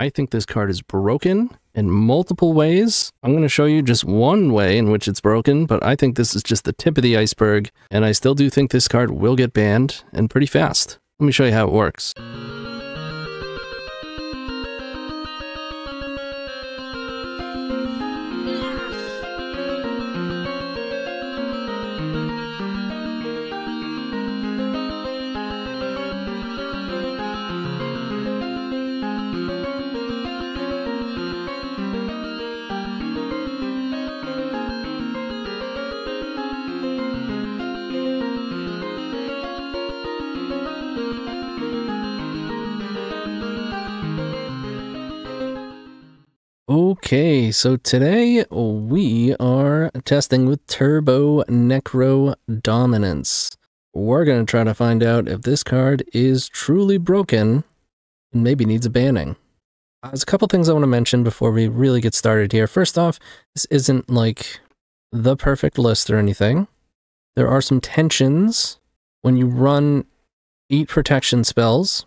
I think this card is broken in multiple ways. I'm going to show you just one way in which it's broken, but I think this is just the tip of the iceberg, and I still do think this card will get banned, and pretty fast. Let me show you how it works. So today we are testing with Turbo Necro Dominance. We're going to try to find out if this card is truly broken and maybe needs a banning. There's a couple things I want to mention before we really get started here. First off, this isn't like the perfect list or anything. There are some tensions when you run eight protection spells.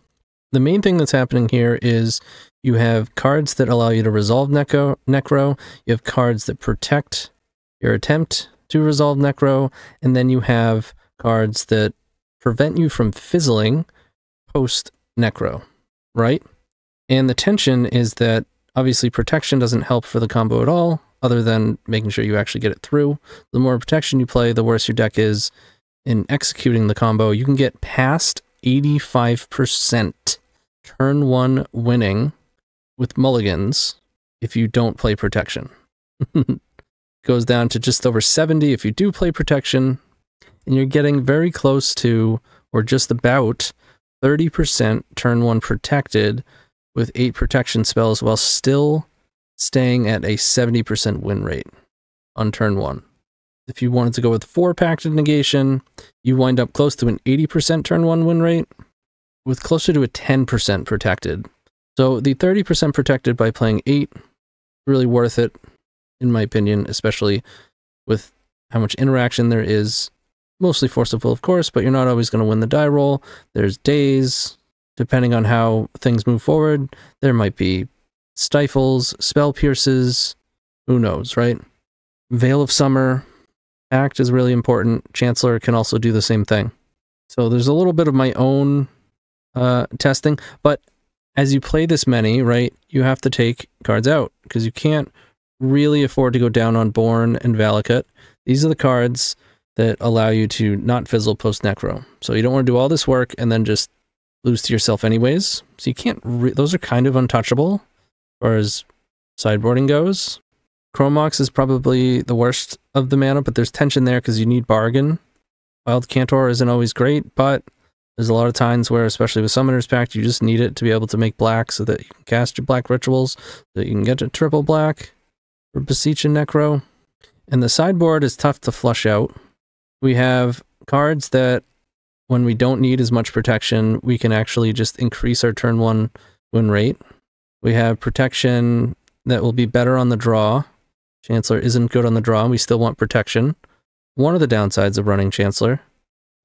The main thing that's happening here is you have cards that allow you to resolve necro, necro. You have cards that protect your attempt to resolve necro. And then you have cards that prevent you from fizzling post necro, right? And the tension is that obviously protection doesn't help for the combo at all, other than making sure you actually get it through. The more protection you play, the worse your deck is in executing the combo. You can get past 85% turn one winning with mulligans if you don't play protection. Goes down to just over 70 if you do play protection, and you're getting very close to, or just about, 30% turn one protected with eight protection spells while still staying at a 70% win rate on turn one. If you wanted to go with four Pact of Negation, you wind up close to an 80% turn one win rate with closer to a 10% protected so the 30% protected by playing 8, really worth it, in my opinion, especially with how much interaction there is. Mostly forceful, of course, but you're not always going to win the die roll. There's days, depending on how things move forward. There might be stifles, spell pierces, who knows, right? Veil of Summer, Act is really important. Chancellor can also do the same thing. So there's a little bit of my own uh, testing, but as you play this many, right, you have to take cards out because you can't really afford to go down on Borne and Valakut. These are the cards that allow you to not fizzle post Necro. So you don't want to do all this work and then just lose to yourself anyways. So you can't, those are kind of untouchable as far as sideboarding goes. Chrome Mox is probably the worst of the mana, but there's tension there because you need bargain. Wild Cantor isn't always great, but there's a lot of times where, especially with Summoner's Pact, you just need it to be able to make black so that you can cast your black rituals, so that you can get to triple black for Beseech and Necro. And the sideboard is tough to flush out. We have cards that, when we don't need as much protection, we can actually just increase our turn one win rate. We have protection that will be better on the draw. Chancellor isn't good on the draw, and we still want protection. One of the downsides of running Chancellor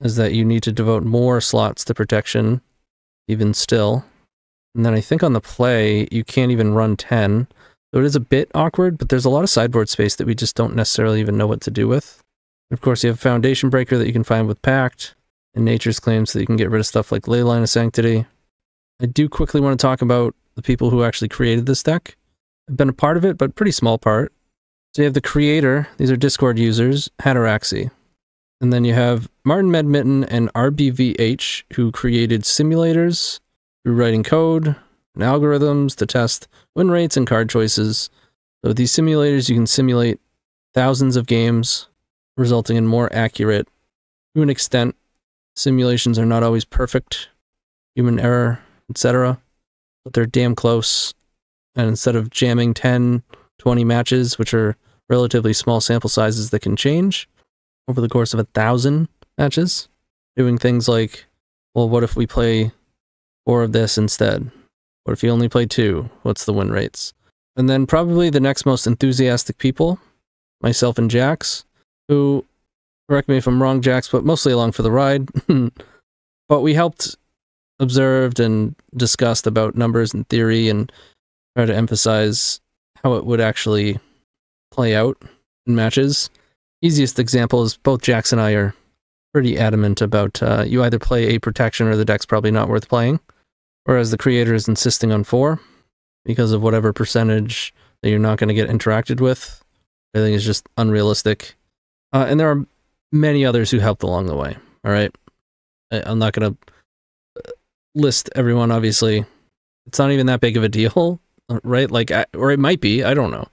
is that you need to devote more slots to protection, even still. And then I think on the play, you can't even run 10. So it is a bit awkward, but there's a lot of sideboard space that we just don't necessarily even know what to do with. And of course, you have Foundation Breaker that you can find with Pact, and Nature's Claim so that you can get rid of stuff like Leyline of Sanctity. I do quickly want to talk about the people who actually created this deck. I've been a part of it, but pretty small part. So you have the creator, these are Discord users, Hataraxi. And then you have Martin Medmitten and RBVH, who created simulators through writing code and algorithms to test win rates and card choices. So with these simulators, you can simulate thousands of games, resulting in more accurate, to an extent. Simulations are not always perfect, human error, etc., but they're damn close. And instead of jamming 10, 20 matches, which are relatively small sample sizes that can change, over the course of a thousand matches, doing things like, well, what if we play four of this instead? What if you only play two? What's the win rates? And then probably the next most enthusiastic people, myself and Jax, who, correct me if I'm wrong, Jax, but mostly along for the ride. but we helped, observed, and discussed about numbers and theory and try to emphasize how it would actually play out in matches. Easiest example is both Jax and I are pretty adamant about uh, you either play a protection or the deck's probably not worth playing. Whereas the creator is insisting on four because of whatever percentage that you're not going to get interacted with. I think is just unrealistic. Uh, and there are many others who helped along the way. All right. I'm not going to list everyone, obviously. It's not even that big of a deal, right? Like, or it might be. I don't know.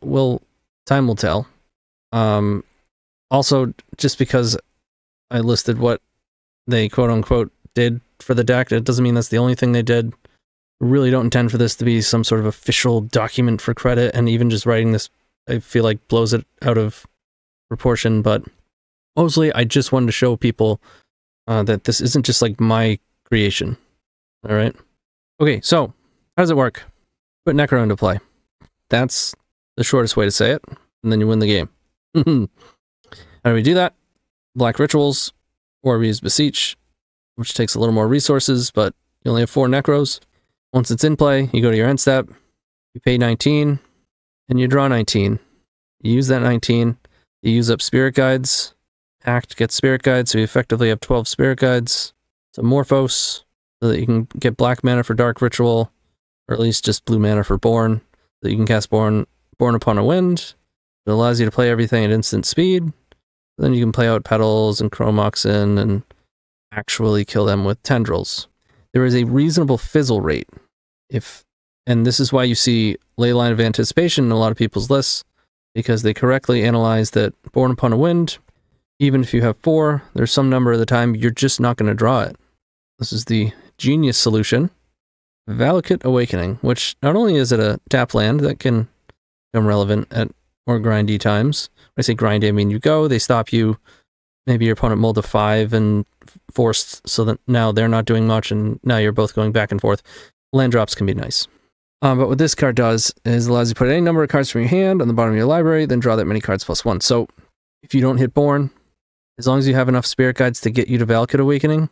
We'll time will tell. Um, also, just because I listed what they quote unquote did for the deck, it doesn't mean that's the only thing they did. Really don't intend for this to be some sort of official document for credit, and even just writing this, I feel like blows it out of proportion. But mostly, I just wanted to show people uh, that this isn't just like my creation. All right. Okay, so how does it work? Put Necro into play. That's the shortest way to say it, and then you win the game. how do we do that? Black Rituals, or we use Beseech, which takes a little more resources, but you only have four Necros. Once it's in play, you go to your end step, you pay 19, and you draw 19. You use that 19, you use up Spirit Guides. Pact gets Spirit Guides, so you effectively have 12 Spirit Guides. So Morphos, so that you can get black mana for Dark Ritual, or at least just blue mana for Borne, so that you can cast Borne, Borne Upon a Wind. It allows you to play everything at instant speed. Then you can play out Petals and chromoxin and actually kill them with Tendrils. There is a reasonable fizzle rate. If and this is why you see Leyline of Anticipation in a lot of people's lists, because they correctly analyze that Borne Upon a Wind, even if you have four, there's some number of the time you're just not going to draw it. This is the genius solution. Valakut Awakening, which not only is it a tap land that can become relevant at more grindy times, when I say grindy, I mean you go, they stop you, maybe your opponent mulled a five and forced so that now they're not doing much and now you're both going back and forth. Land drops can be nice. Um, but what this card does is allows you to put any number of cards from your hand on the bottom of your library, then draw that many cards plus one. So if you don't hit Borne, as long as you have enough Spirit Guides to get you to Valakut Awakening,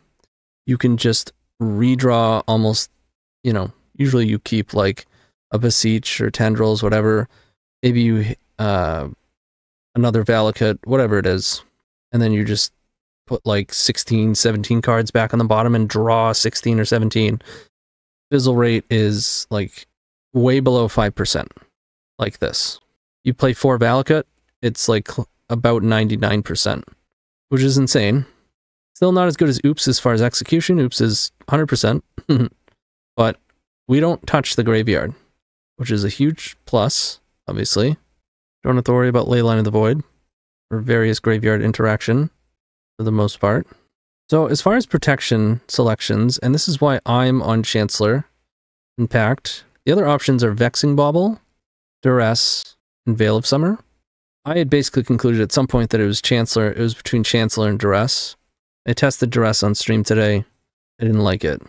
you can just redraw almost, you know, usually you keep like a Beseech or Tendrils, whatever. Maybe you uh, another Valakut, whatever it is. And then you just put like 16, 17 cards back on the bottom and draw 16 or 17. Fizzle rate is like way below 5%, like this. You play four Valakut, it's like about 99%, which is insane. Still not as good as Oops as far as execution. Oops is 100%. but we don't touch the graveyard, which is a huge plus, obviously. Don't have to worry about Leyline of the Void or various graveyard interaction for the most part. So as far as protection selections, and this is why I'm on Chancellor Impact, the other options are Vexing Bauble, Duress, and Veil of Summer. I had basically concluded at some point that it was Chancellor, it was between Chancellor and Duress. I tested Duress on stream today. I didn't like it.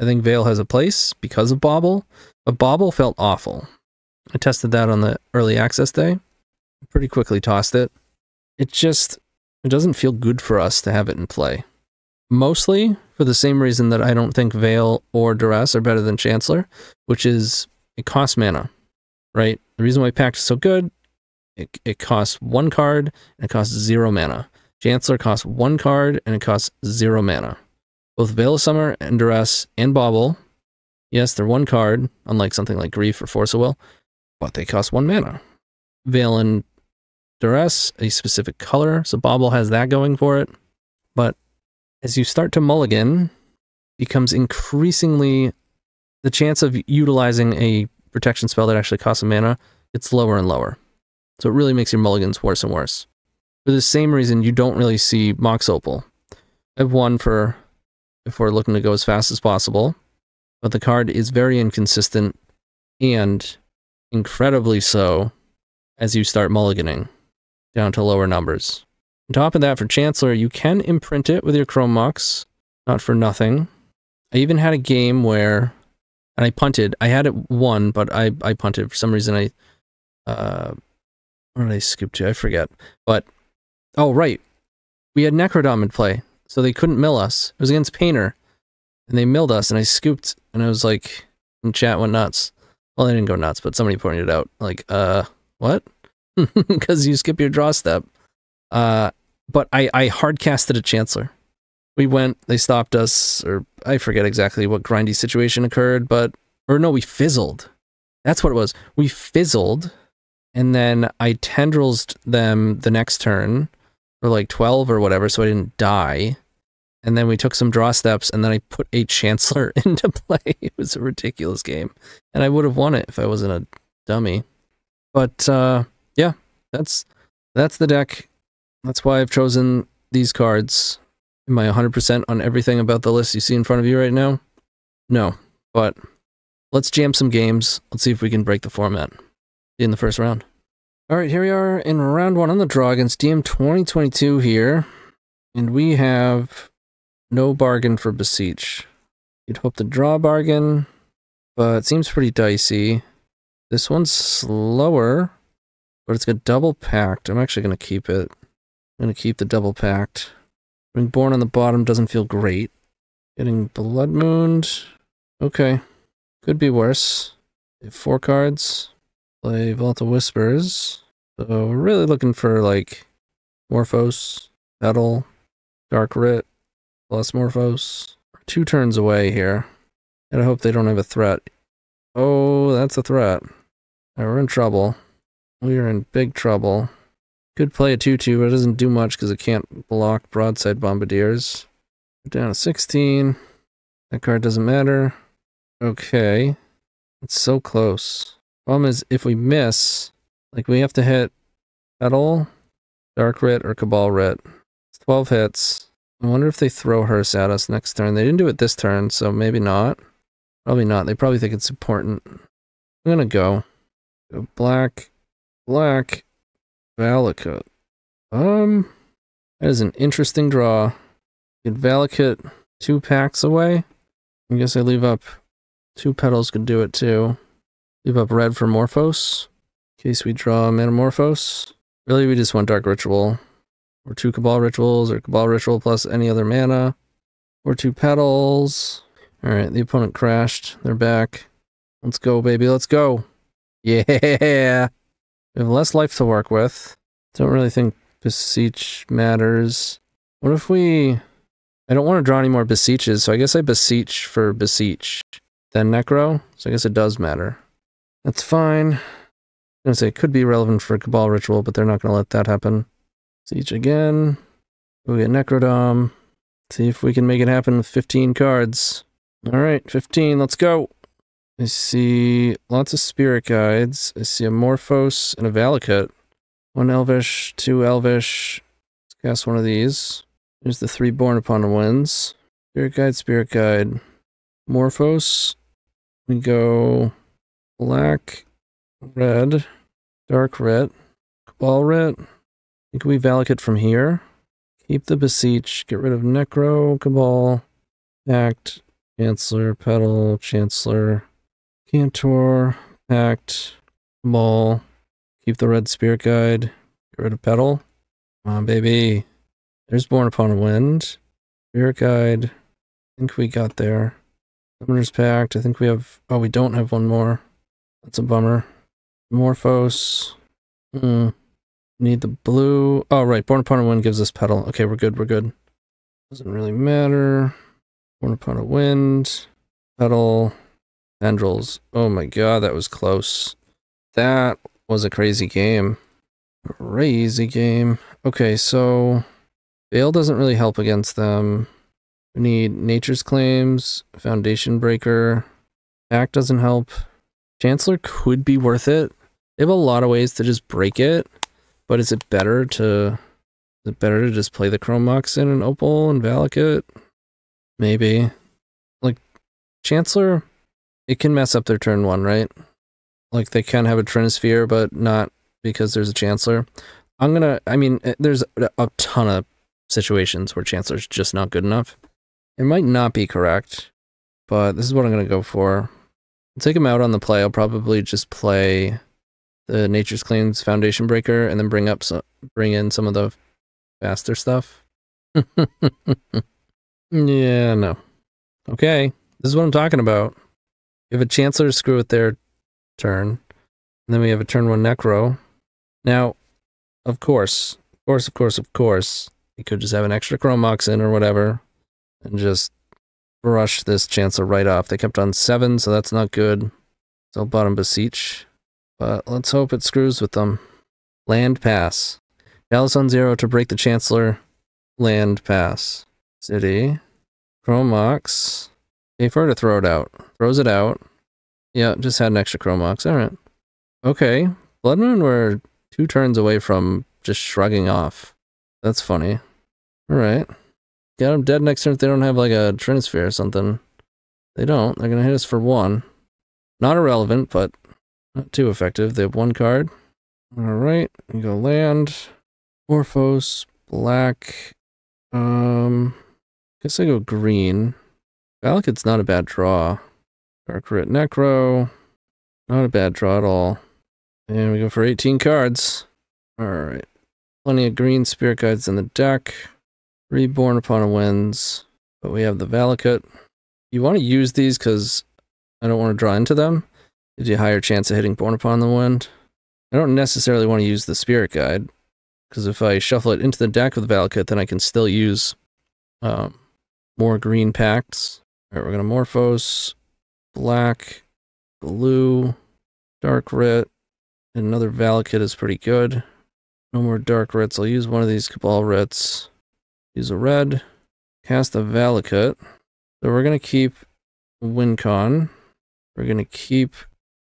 I think Veil has a place because of Bauble, but Bauble felt awful. I tested that on the early access day. Pretty quickly tossed it. It just it doesn't feel good for us to have it in play. Mostly for the same reason that I don't think Veil or Duress are better than Chancellor, which is it costs mana, right? The reason why Pact is so good, it, it costs one card and it costs zero mana. Chancellor costs one card and it costs zero mana. Both Veil of Summer and Duress and Bauble, yes, they're one card, unlike something like Grief or Force of Will, but they cost one mana. Veil and Duress, a specific color, so Bauble has that going for it. But as you start to mulligan, becomes increasingly the chance of utilizing a protection spell that actually costs a mana gets lower and lower. So it really makes your mulligans worse and worse. For the same reason, you don't really see Mox Opal. I have one for if we're looking to go as fast as possible, but the card is very inconsistent and incredibly so as you start mulliganing down to lower numbers. On top of that, for Chancellor, you can imprint it with your Chrome Mox, not for nothing. I even had a game where, and I punted. I had it won, but I, I punted. For some reason, I, uh, where did I scoop to? I forget. But, oh, right. We had Necrodom in play, so they couldn't mill us. It was against Painter, and they milled us, and I scooped, and I was like, and chat went nuts. Well, they didn't go nuts, but somebody pointed it out. Like, uh, what? Because you skip your draw step. Uh, but I, I hard casted a Chancellor. We went, they stopped us, or I forget exactly what grindy situation occurred, but, or no, we fizzled. That's what it was. We fizzled, and then I tendrils them the next turn, or like 12 or whatever, so I didn't die. And then we took some draw steps, and then I put a Chancellor into play. It was a ridiculous game. And I would have won it if I wasn't a dummy. But uh, yeah, that's that's the deck. That's why I've chosen these cards. Am I 100% on everything about the list you see in front of you right now? No, but let's jam some games. Let's see if we can break the format in the first round. All right, here we are in round one on the draw against DM 2022 here. And we have no bargain for Beseech. You'd hope to draw bargain, but it seems pretty dicey. This one's slower, but it's got double Pact. I'm actually going to keep it. I'm going to keep the double Pact. Being born on the bottom doesn't feel great. Getting blood mooned. Okay. Could be worse. Four cards. Play of Whispers. So we're really looking for like Morphos, Petal, Dark Rit, plus Morphos. Two turns away here. And I hope they don't have a threat. Oh, that's a threat. Right, we're in trouble. We are in big trouble. Could play a 2-2, but it doesn't do much because it can't block broadside bombardiers. Down to 16. That card doesn't matter. Okay. It's so close. Problem is, if we miss, like we have to hit Petal, Dark Rit, or Cabal Rit. It's 12 hits. I wonder if they throw Hearse at us next turn. They didn't do it this turn, so maybe not. Probably not. They probably think it's important. I'm gonna go. go black, black, Valakut. Um, that is an interesting draw. Get Valakut two packs away. I guess I leave up two petals could do it too. Leave up red for Morphos. In case we draw Metamorphos. Really, we just want Dark Ritual. Or two Cabal Rituals, or Cabal Ritual plus any other mana. Or two petals. Alright, the opponent crashed. They're back. Let's go, baby. Let's go. Yeah. We have less life to work with. Don't really think Beseech matters. What if we... I don't want to draw any more Beseeches, so I guess I Beseech for Beseech. Then Necro, so I guess it does matter. That's fine. I'm going to say it could be relevant for Cabal Ritual, but they're not going to let that happen. Siege again. We'll get Necrodom. See if we can make it happen with 15 cards. Alright, 15, let's go! I see lots of spirit guides. I see a Morphos and a Valakut. One Elvish, two Elvish. Let's cast one of these. There's the three Borne Upon the Winds. Spirit Guide, Spirit Guide. Morphos. We go black, red, dark red, cabal red. Think we Valakut from here. Keep the Beseech, get rid of Necro, Cabal, Pact, Chancellor, Petal, Chancellor, Cantor, Pact, Ball, keep the red Spirit Guide, get rid of Petal. Come on, baby. There's Borne Upon a Wind. Spirit Guide. I think we got there. Summoner's Pact. I think we have... Oh, we don't have one more. That's a bummer. Morphos. Hmm. Need the blue. Oh, right. Borne Upon a Wind gives us Petal. Okay, we're good. We're good. Doesn't really matter. Borne Upon a Wind. Petal. Tendrils. Oh my god, that was close. That was a crazy game. Crazy game. Okay, so Veil doesn't really help against them. We need Nature's Claims, Foundation Breaker. Pact doesn't help. Chancellor could be worth it. They have a lot of ways to just break it, but is it better to is it better to just play the Chrome in an Opal and Valakut? Maybe. Like Chancellor it can mess up their turn one, right? Like they can have a Trinisphere, but not because there's a Chancellor. I'm gonna, I mean, eh, there's a ton of situations where Chancellor's just not good enough. It might not be correct, but this is what I'm gonna go for. I'll take him out on the play. I'll probably just play the Nature's Claims Foundation Breaker and then bring up some, bring in some of the faster stuff. yeah, no. Okay, this is what I'm talking about. If a Chancellor screw with their turn. And then we have a turn one Necro. Now, of course, of course, of course, of course, he could just have an extra Chrome Mox in or whatever and just brush this Chancellor right off. They kept on seven, so that's not good. So bottom Beseech. But let's hope it screws with them. Land pass. Chalice on zero to break the Chancellor. Land pass. City. Chromox. Mox. Pay for to throw it out. Throws it out. Yeah, just had an extra Chrome Mox. Alright. Okay. Blood Moon were two turns away from just shrugging off. That's funny. Alright. Got them dead next turn if they don't have like a Trinisphere or something. They don't. They're gonna hit us for one. Not irrelevant, but not too effective. They have one card. Alright. We go land. Morphos. Black. Um guess I go green. Valakut's not a bad draw. Dark Rit Necro. Not a bad draw at all. And we go for 18 cards. Alright. Plenty of green spirit guides in the deck. Reborn upon a winds. But we have the Valakut. You want to use these because I don't want to draw into them. Gives you a higher chance of hitting Borne Upon the Wind. I don't necessarily want to use the Spirit Guide. Because if I shuffle it into the deck with the Valakut, then I can still use um, more green pacts. Alright, we're going to Morphos, black, blue, dark rit, and another Valakut is pretty good. No more dark rits. I'll use one of these Cabal rits. Use a red. Cast a Valakut. So we're going to keep Wincon. We're going to keep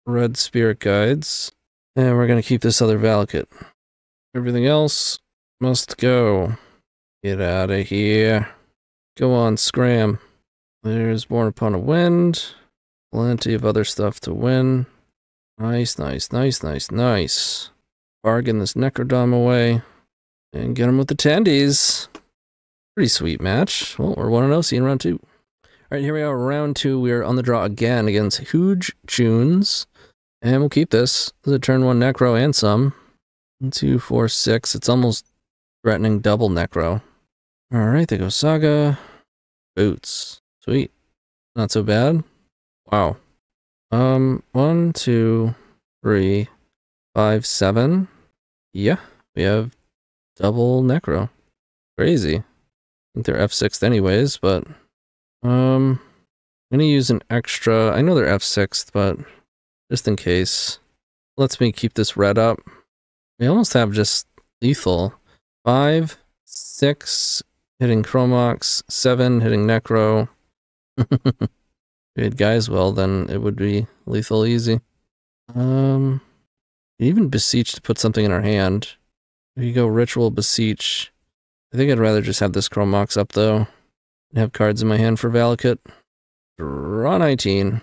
Red Spirit Guides. And we're going to keep this other Valakut. Everything else must go. Get out of here. Go on, scram. There's Borne Upon a Wind. Plenty of other stuff to win. Nice, nice, nice, nice, nice. Bargain this Necrodome away. And get him with the tendies. Pretty sweet match. Well, we're 1-0, see you in round two. All right, here we are, round two. We are on the draw again against Huge Tunes. And we'll keep this. This is a turn one Necro and some. One, two, four, six. It's almost threatening double Necro. All right, they go Saga. Boots. Sweet. Not so bad. Wow. Um, one, two, three, five, seven. Yeah, we have double Necro. Crazy. I think they're F6th anyways, but... Um, I'm gonna use an extra... I know they're F6th, but just in case. Lets me keep this red up. We almost have just lethal. Five, six, hitting Chrome Mox, seven, hitting Necro. if we had guys well, then it would be lethal easy. Um, even beseech to put something in our hand. If you go ritual beseech, I think I'd rather just have this Chrome Mox up though, and have cards in my hand for Valakut. Draw 19.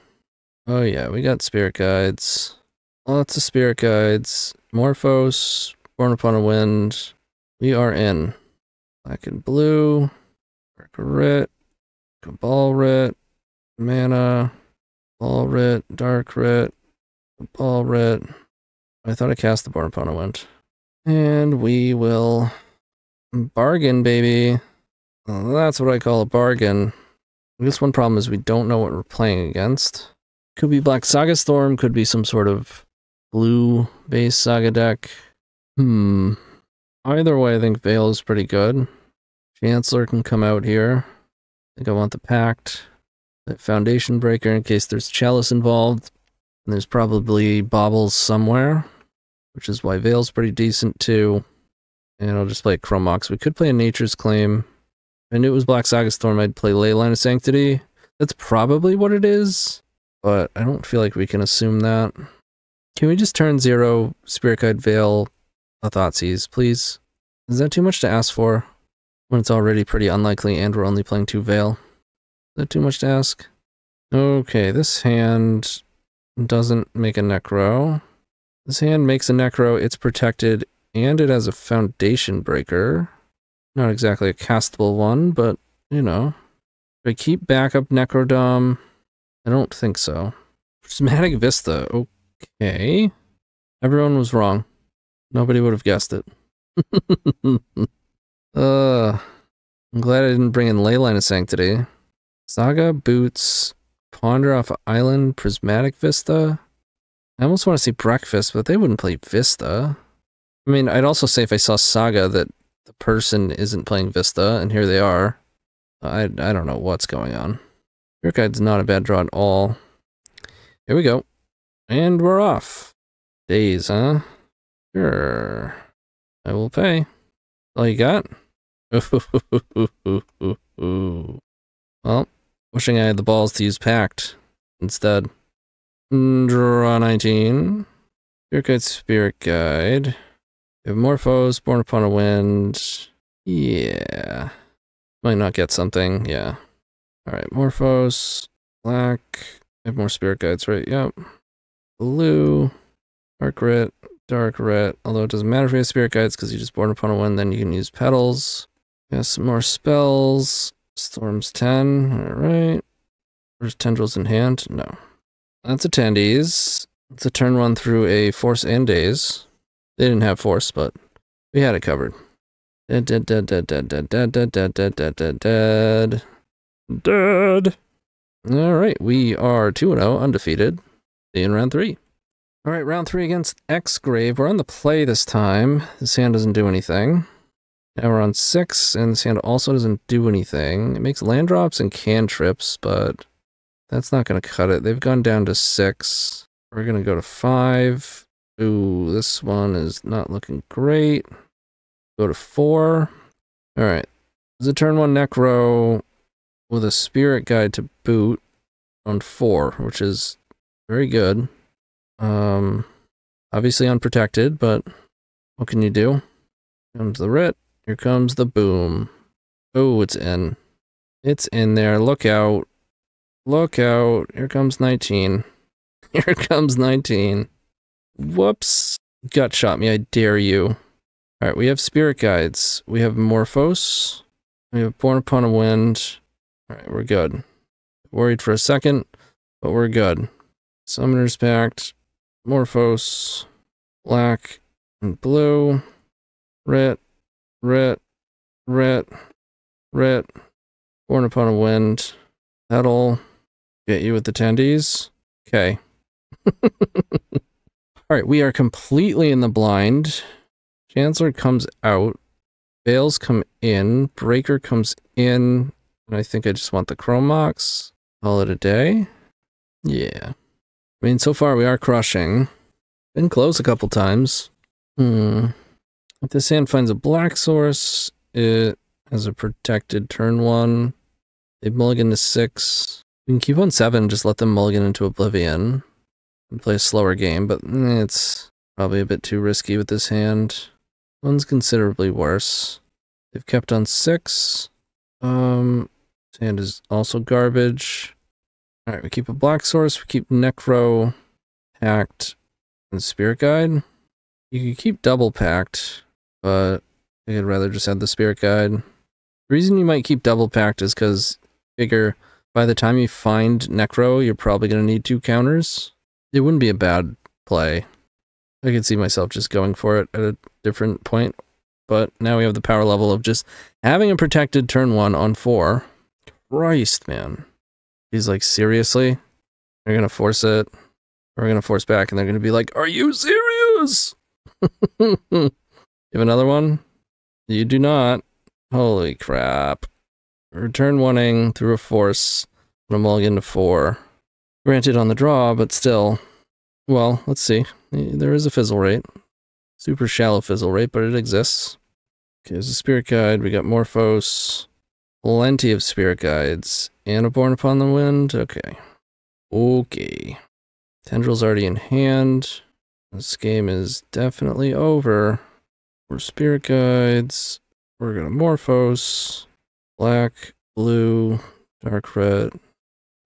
Oh yeah, we got spirit guides. Lots of spirit guides. Morphos, Borne Upon a Wind. We are in. Black and blue. Rit. Cabal Rit. Mana. Ball Rit. Dark Rit. Cabal Rit. I thought I cast the Borne Upon a Wind. And we will bargain, baby. Well, that's what I call a bargain. I guess one problem is we don't know what we're playing against. Could be Black Saga Storm, could be some sort of blue base saga deck. Hmm. Either way, I think Veil is pretty good. Chancellor can come out here. I think I want the Pact. The Foundation Breaker in case there's Chalice involved. And there's probably Baubles somewhere. Which is why Veil's pretty decent too. And I'll just play Chrome Mox. We could play a Nature's Claim. If I knew it was Black Saga Storm, I'd play Leyline of Sanctity. That's probably what it is. But I don't feel like we can assume that. Can we just turn zero Spirit Guide Veil a Thoughtseize, please? Is that too much to ask for? When it's already pretty unlikely and we're only playing two Veil. Is that too much to ask? Okay, this hand doesn't make a Necro. This hand makes a Necro, it's protected, and it has a Foundation Breaker. Not exactly a castable one, but, you know. Do I keep backup Necrodome? I don't think so. Prismatic Vista, okay. Everyone was wrong. Nobody would have guessed it. uh, I'm glad I didn't bring in Leyline of Sanctity. Saga, Boots, Ponder off Island, Prismatic Vista. I almost want to see Breakfast, but they wouldn't play Vista. I mean, I'd also say if I saw Saga that the person isn't playing Vista, and here they are. I, I don't know what's going on. Your Guide's not a bad draw at all. Here we go. And we're off. Daze, huh? Sure. I will pay. All you got? well, wishing I had the balls to use Pact instead. Mm, draw 19. Spirit Guide, Spirit Guide. We have Morphos, Borne Upon a Wind. Yeah. Might not get something, yeah. Alright, Morphos, Black. Have more Spirit Guides, right? Yep. Blue, Dark Red, Dark Red. Although it doesn't matter if you have Spirit Guides because you just Borne Upon a Wind, then you can use Petals. Got some more spells. Storms 10, alright. There's Tendrils in hand? No. That's attendees. It's a turn one through a force and daze. They didn't have force, but we had it covered. Dead, dead, dead, dead, dead, dead, dead, dead, dead, dead, dead, dead, dead. Dead. All right, we are 2 0, undefeated in round three. All right, round three against X Grave. We're on the play this time. This hand doesn't do anything. Now we're on six, and this hand also doesn't do anything. It makes land drops and cantrips, but that's not going to cut it. They've gone down to six. We're going to go to five. Ooh, this one is not looking great. Go to four. All right. There's a turn one Necro with a Spirit Guide to boot on four, which is very good. Um, obviously unprotected, but what can you do? Here comes the writ. Here comes the boom. Oh, it's in. It's in there. Look out. Look out. Here comes 19. Here comes 19. Whoops. Gut shot me. I dare you. All right, we have spirit guides. We have Morphos. We have Borne Upon a Wind. All right, we're good. Worried for a second, but we're good. Summoner's Pact, Morphos, Black, and Blue, Red, Red, Red, Red, Borne Upon a Wind. That'll get you with the tendies. Okay. All right, we are completely in the blind. Chancellor comes out. Veils come in. Breaker comes in. And I think I just want the Chrome Mox. Call it a day. Yeah. I mean, so far we are crushing. Been close a couple times. Hmm. If this hand finds a black source, it has a protected turn one. They mulligan to six. We can keep on seven, just let them mulligan into Oblivion. And play a slower game, but eh, it's probably a bit too risky with this hand. One's considerably worse. They've kept on six. Um, this hand is also garbage. All right, we keep a black source. We keep Necro, Pact, and Spirit Guide. You can keep double Pact, but I'd rather just have the Spirit Guide. The reason you might keep double Pact is because figure by the time you find Necro, you're probably going to need two counters. It wouldn't be a bad play. I could see myself just going for it at a different point. But now we have the power level of just having a protected turn one on four. Christ, man. He's like, seriously? They're gonna force it. We're gonna force back, and they're gonna be like, "Are you serious?" you have another one? You do not. Holy crap! Return wanting through a force. I'm mulligan to four. Granted on the draw, but still. Well, let's see. There is a fizzle rate. Super shallow fizzle rate, but it exists. Okay, there's a spirit guide. We got Morphos. Plenty of spirit guides. And a Borne Upon the Wind? Okay. Okay. Tendril's already in hand. This game is definitely over. We're spirit guides. We're gonna Morphos. Black, blue, dark red.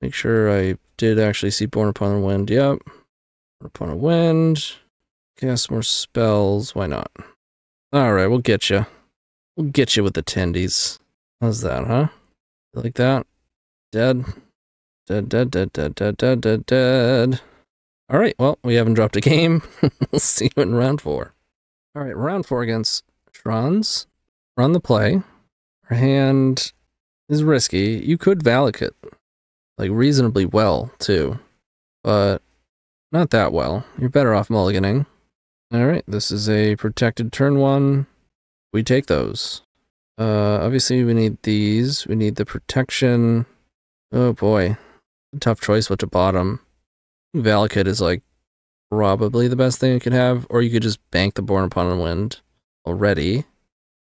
Make sure I did actually see Borne Upon the Wind. Yep. Borne Upon a Wind. Cast more spells. Why not? Alright, we'll get you. We'll get you with the tendies. How's that, huh? You like that? Dead. Dead, dead, dead, dead, dead, dead, dead, dead. All right, well, we haven't dropped a game. we'll see you in round four. All right, round four against Trons. Run the play. Her hand is risky. You could Valakut, like, reasonably well, too. But Not that well. You're better off mulliganing. Alright, this is a protected turn one. We take those. Uh, obviously we need these. We need the protection. Oh boy. Tough choice what to bottom. Valakut is like probably the best thing you could have, or you could just bank the Borne Upon Wind already.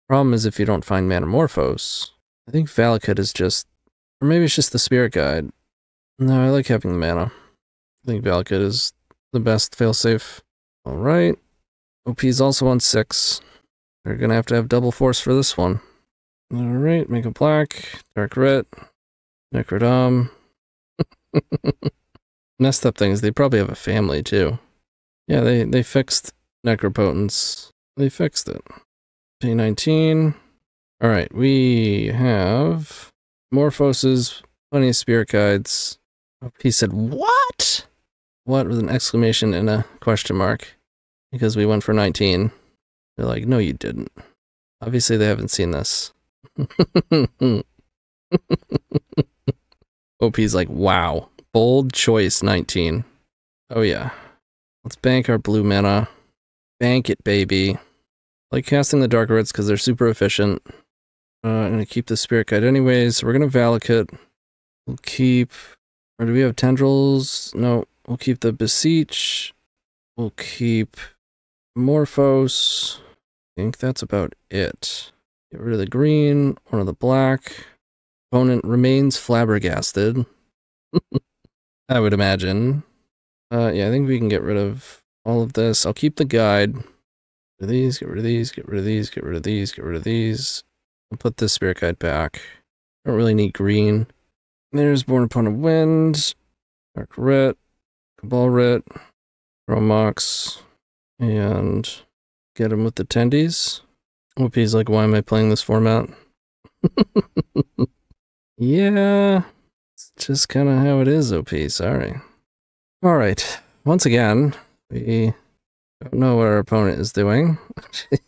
Problem is if you don't find Manamorphose. I think Valakut is just, or maybe it's just the Spirit Guide. No, I like having the mana. I think Valakut is the best failsafe. Alright. OP is also on 6. They're gonna have to have double force for this one. Alright, make a black, Dark red, Necrodom. Um. Messed up things, they probably have a family too. Yeah, they, they fixed Necropotence. They fixed it. P19. Alright, we have Morphoses, plenty of spirit guides. He said, What? What with an exclamation and a question mark. Because we went for 19. They're like, No, you didn't. Obviously, they haven't seen this. OP's like, Wow. Bold choice 19. Oh, yeah. Let's bank our blue mana. Bank it, baby. Like casting the Dark Roots because they're super efficient. Uh, I'm gonna keep the Spirit Guide anyways. We're gonna Valakut. We'll keep... Or do we have Tendrils? No. We'll keep the Beseech. We'll keep Morphos. I think that's about it. Get rid of the green, one of the black. Opponent remains flabbergasted. I would imagine. Uh, yeah, I think we can get rid of all of this. I'll keep the guide. Get rid of these, get rid of these, get rid of these, get rid of these, get rid of these. I'll put this spirit guide back. Don't really need green. There's Borne Upon a Wind, Dark Rit, Cabal Rit, Romox, and get him with the Whoopie's like, why am I playing this format? yeah, it's just kind of how it is, OP, sorry. All right. Once again, we don't know what our opponent is doing.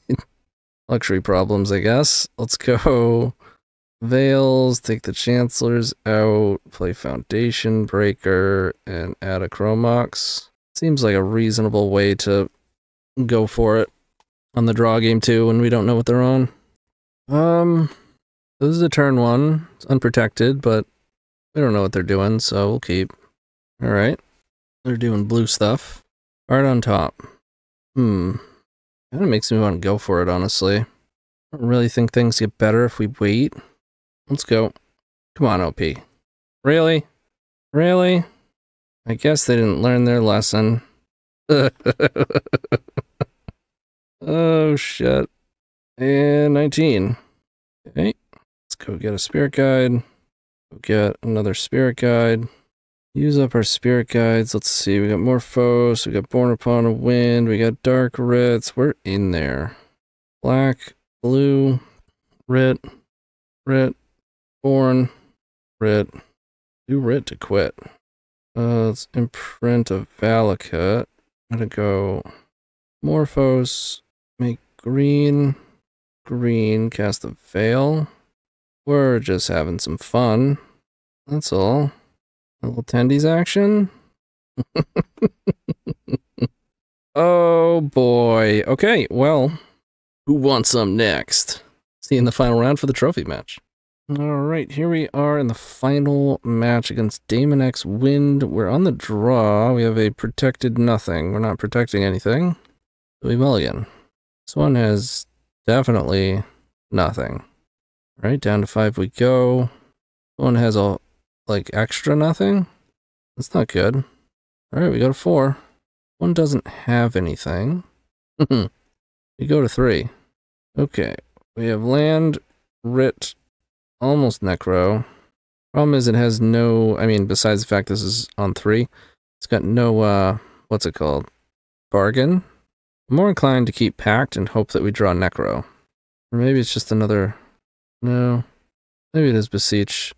Luxury problems, I guess. Let's go Veils, take the Chancellors out, play Foundation Breaker, and add a Chrome Mox. Seems like a reasonable way to go for it on the draw game too when we don't know what they're on. Um, this is a turn one. It's unprotected, but we don't know what they're doing, so we'll keep. All right. They're doing blue stuff. Right on top. Hmm. Kind of makes me want to go for it, honestly. I don't really think things get better if we wait. Let's go. Come on, OP. Really? Really? I guess they didn't learn their lesson. oh, shit. And 19. Okay. Let's go get a spirit guide. Go get another spirit guide. Use up our spirit guides. Let's see. We got Morphos. We got Borne Upon a Wind. We got Dark Reds. We're in there. Black, blue, red, red, born, red. Do red to quit. Uh, let's imprint a Valakut. I'm gonna go Morphos. Make green, green. Cast a Veil. We're just having some fun. That's all. A little tendies action. oh boy. Okay, well, who wants some next? See in the final round for the trophy match. Alright, here we are in the final match against Daemon X Wind. We're on the draw. We have a protected nothing. We're not protecting anything. We mulligan. This one has definitely nothing. All right, down to five we go. One has a like extra nothing? That's not good. Alright, we go to four. One doesn't have anything. we go to three. Okay, we have land, writ, almost necro. Problem is it has no, I mean, besides the fact this is on three, it's got no, uh, what's it called? Bargain? I'm more inclined to keep Pact and hope that we draw necro. Or maybe it's just another, no, maybe it is beseech.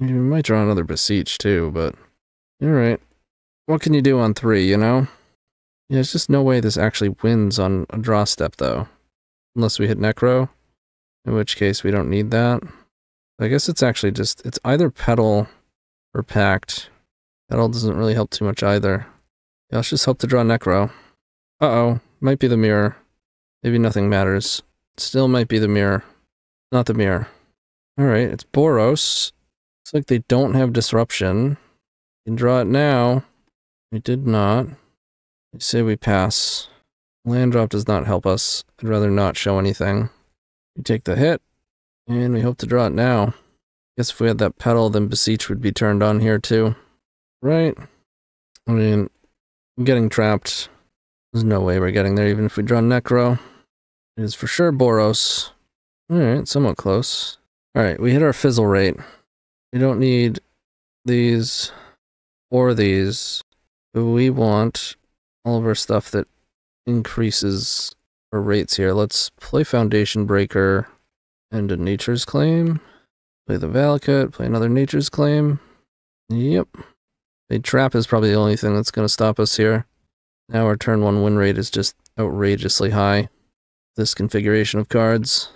We might draw another Beseech too, but... Alright. What can you do on three, you know? Yeah, there's just no way this actually wins on a draw step, though. Unless we hit Necro. In which case, we don't need that. I guess it's actually just... It's either Petal or Pact. Petal doesn't really help too much either. Yeah, let's just hope to draw Necro. Uh-oh, might be the mirror. Maybe nothing matters. Still might be the mirror. Not the mirror. Alright, it's Boros. Looks like they don't have disruption. You can draw it now. We did not. I say we pass. Land drop does not help us. I'd rather not show anything. We take the hit, and we hope to draw it now. Guess if we had that petal, then Beseech would be turned on here too. Right? I mean, I'm getting trapped. There's no way we're getting there, even if we draw Necro. It is for sure Boros. Alright, somewhat close. Alright, we hit our fizzle rate. We don't need these or these. We want all of our stuff that increases our rates here. Let's play Foundation Breaker and a Nature's Claim. Play the Valakut, play another Nature's Claim. Yep. A Trap is probably the only thing that's going to stop us here. Now our turn one win rate is just outrageously high. This configuration of cards.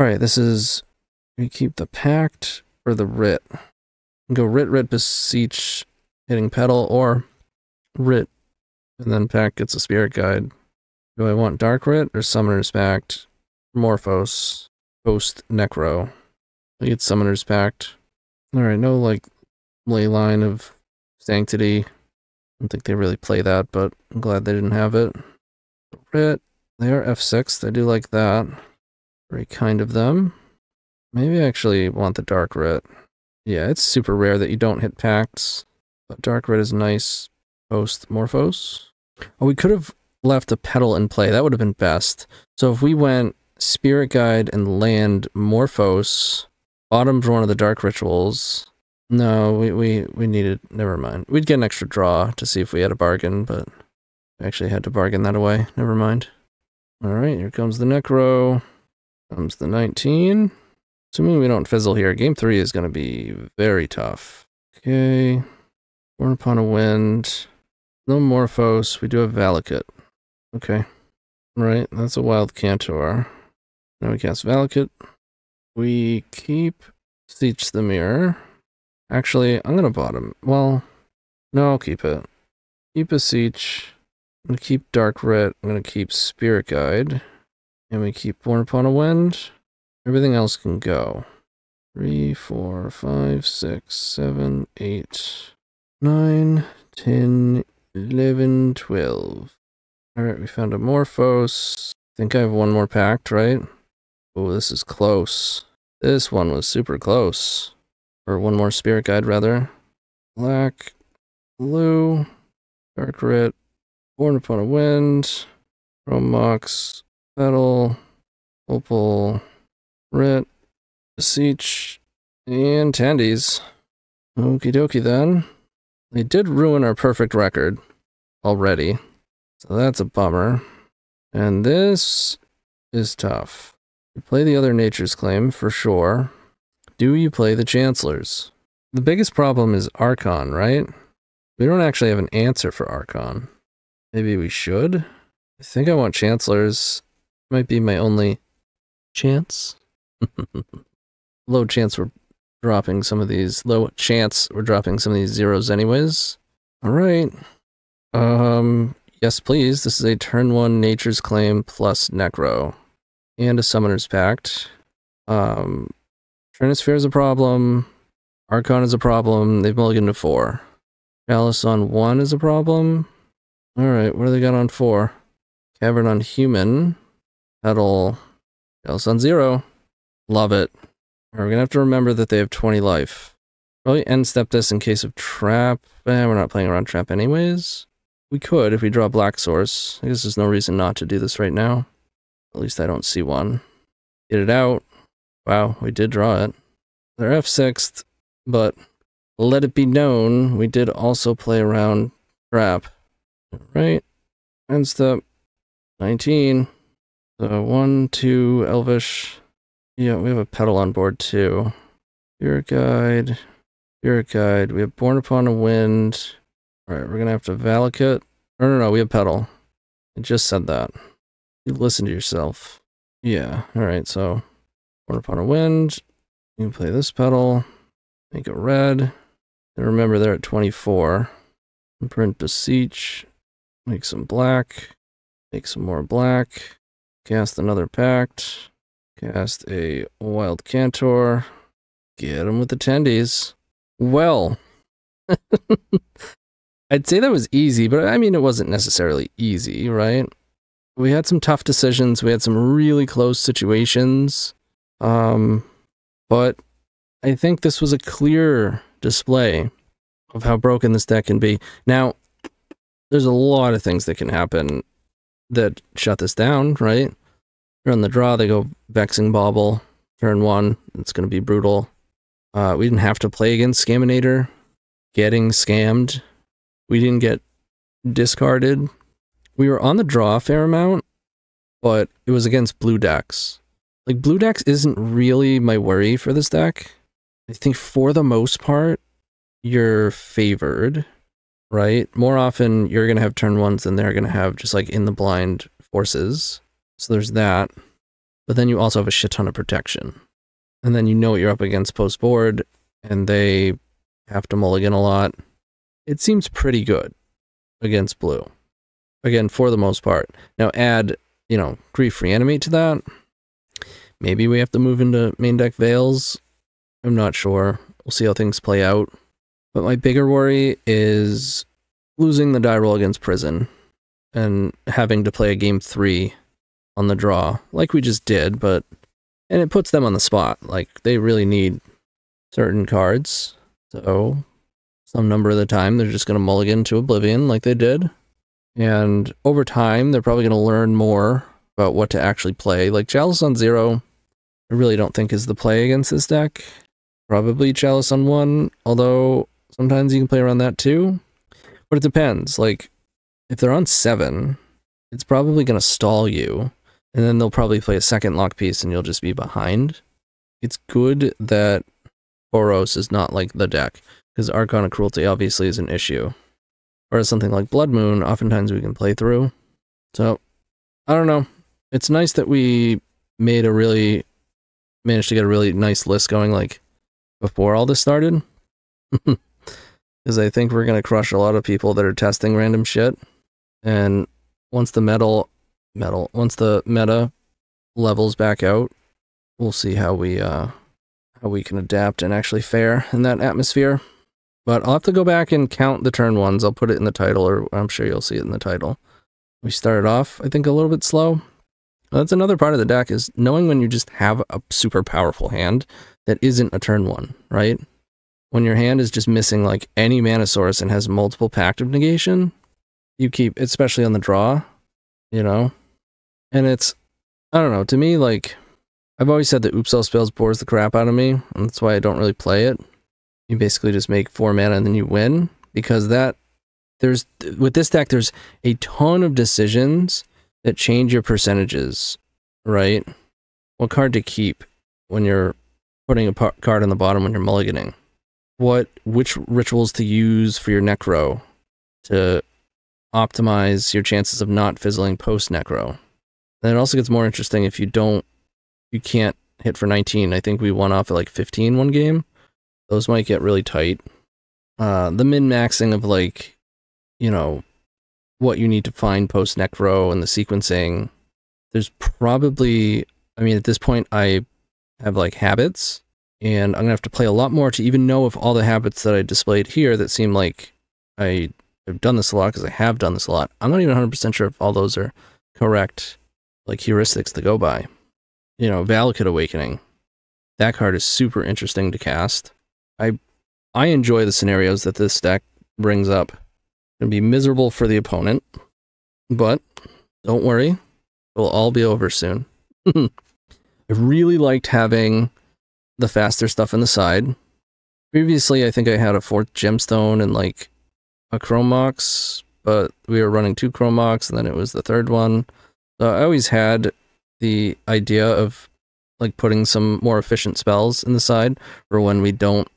Alright, this is... We keep the Pact or the Rit. Go Rit, Rit, Beseech, hitting Petal, or Rit, and then Pact gets a Spirit Guide. Do I want Dark Rit or Summoner's Pact? Morphos, Post Necro. I get Summoner's Pact. Alright, no like Leyline of Sanctity. Don't think they really play that, but I'm glad they didn't have it. Rit, they are F6, they do like that. Very kind of them. Maybe I actually want the Dark Rit. Yeah, it's super rare that you don't hit pacts, but Dark Rit is nice post Morphos. Oh, we could have left a petal in play. That would have been best. So if we went Spirit Guide and land Morphos, bottomed one of the Dark Rituals. No, we, we, we needed, never mind. We'd get an extra draw to see if we had a bargain, but we actually had to bargain that away. Never mind. Alright, here comes the Necro. Comes the 19. Assuming we don't fizzle here, game three is going to be very tough. Okay. Borne upon a wind. No Morphos. We do have Valakut. Okay. Right, that's a wild Cantor. Now we cast Valakut. We keep Seech the Mirror. Actually, I'm gonna bottom. Well, no, I'll keep it. Keep a Seech. I'm gonna keep Dark Rit. I'm gonna keep Spirit Guide. And we keep Borne Upon a Wind. Everything else can go. Three, four, five, six, seven, eight, nine, ten, eleven, twelve. Alright, we found a Morphos. I think I have one more pact, right? Oh, this is close. This one was super close. Or one more Spirit Guide, rather. Black, blue, Dark Rit, Borne Upon a Wind, Chrome Mox, Petal, Opal, Rit, Beseech, and Tandies. Okie dokie then. They did ruin our perfect record already. So that's a bummer. And this is tough. You play the other Nature's Claim for sure. Do you play the Chancellors? The biggest problem is Archon, right? We don't actually have an answer for Archon. Maybe we should? I think I want Chancellors. Might be my only chance. low chance we're dropping some of these. Low chance we're dropping some of these zeros anyways. Alright. Um, yes please. This is a turn one Nature's Claim plus Necro. And a Summoner's Pact. Um, Trinisphere is a problem. Archon is a problem. They've mulliganed to four. Chalice on one is a problem. Alright, what do they got on four? Cavern on human. Petal. Else on zero. Love it. We're gonna have to remember that they have 20 life. Probably end step this in case of trap. Eh, we're not playing around trap anyways. We could if we draw black source. I guess there's no reason not to do this right now. At least I don't see one. Get it out. Wow, we did draw it. They're F6th, but let it be known we did also play around trap. Right? End step 19. So one, two, Elvish. Yeah, we have a petal on board too. Spirit Guide. Spirit Guide. We have Borne Upon a Wind. Alright, we're gonna have to Valakut. No, no, no, we have petal. I just said that. You listen to yourself. Yeah, alright, so Borne Upon a Wind. You can play this petal. Make it red. And remember they're at 24. Imprint Beseech. Make some black. Make some more black. Cast another pact. Cast a wild cantor. Get him with attendees. Well, I'd say that was easy, but I mean, it wasn't necessarily easy, right? We had some tough decisions. We had some really close situations. Um, but I think this was a clear display of how broken this deck can be. Now, there's a lot of things that can happen that shut this down, right? You're on the draw, they go Vexing Bauble, turn one, it's going to be brutal. Uh, we didn't have to play against Scaminator, getting scammed. We didn't get discarded. We were on the draw a fair amount, but it was against blue decks. Like, blue decks isn't really my worry for this deck. I think for the most part, you're favored, right? More often, you're going to have turn ones than they're going to have just like in the blind forces. So there's that. But then you also have a shit ton of protection. And then you know what you're up against post board, and they have to mulligan a lot. It seems pretty good against blue. Again, for the most part. Now add, you know, grief reanimate to that. Maybe we have to move into main deck Veils. I'm not sure. We'll see how things play out. But my bigger worry is losing the die roll against Prison and having to play a game three on the draw, like we just did, but and it puts them on the spot. Like they really need certain cards. So some number of the time they're just gonna mulligan to Oblivion like they did. And over time they're probably gonna learn more about what to actually play. Like Chalice on zero, I really don't think is the play against this deck. Probably Chalice on one, although Sometimes you can play around that too. But it depends. Like, if they're on seven, it's probably going to stall you. And then they'll probably play a second lock piece and you'll just be behind. It's good that Boros is not like the deck, because Archon of Cruelty obviously is an issue. Whereas something like Blood Moon, oftentimes we can play through. So, I don't know. It's nice that we made a really, managed to get a really nice list going, like, before all this started. Because I think we're going to crush a lot of people that are testing random shit. And once the metal, metal, once the meta levels back out, we'll see how we, uh, how we can adapt and actually fare in that atmosphere. But I'll have to go back and count the turn ones. I'll put it in the title, or I'm sure you'll see it in the title. We started off, I think, a little bit slow. That's another part of the deck is knowing when you just have a super powerful hand that isn't a turn one, right? when your hand is just missing like any mana source and has multiple pact of negation, you keep, especially on the draw, you know? And it's, I don't know, to me, like, I've always said that Oops All spells bores the crap out of me, and that's why I don't really play it. You basically just make four mana and then you win, because that, there's, with this deck, there's a ton of decisions that change your percentages, right? What card to keep when you're putting a card on the bottom when you're mulliganing what which rituals to use for your necro to optimize your chances of not fizzling post necro. Then it also gets more interesting if you don't you can't hit for 19. I think we won off at like 15 one game. Those might get really tight. Uh the min maxing of like you know what you need to find post necro and the sequencing. There's probably I mean at this point I have like habits and I'm gonna have to play a lot more to even know if all the habits that I displayed here that seem like I have done this a lot because I have done this a lot. I'm not even 100% sure if all those are correct, like heuristics to go by. You know, Valakut Awakening. That card is super interesting to cast. I I enjoy the scenarios that this deck brings up. It'll be miserable for the opponent, but don't worry, it'll all be over soon. I really liked having the faster stuff in the side. Previously, I think I had a fourth gemstone and like a Chrome Mox, but we were running two Chrome Mox and then it was the third one. So I always had the idea of like putting some more efficient spells in the side for when we don't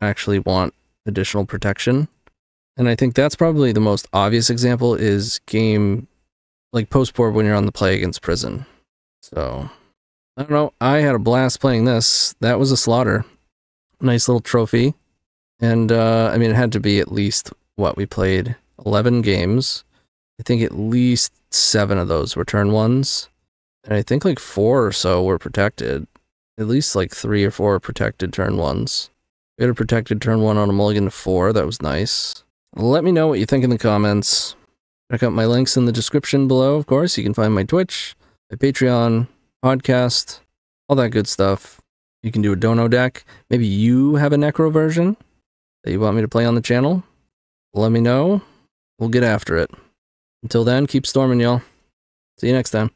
actually want additional protection. And I think that's probably the most obvious example is game like post board when you're on the play against prison. So I don't know. I had a blast playing this. That was a slaughter. Nice little trophy. And, uh, I mean, it had to be at least, what, we played 11 games. I think at least seven of those were turn ones. And I think like four or so were protected. At least like three or four protected turn ones. We had a protected turn one on a mulligan to four. That was nice. Let me know what you think in the comments. Check out my links in the description below, of course. You can find my Twitch, my Patreon, podcast, all that good stuff. You can do a dono deck. Maybe you have a Necro version that you want me to play on the channel. Let me know. We'll get after it. Until then, keep storming, y'all. See you next time.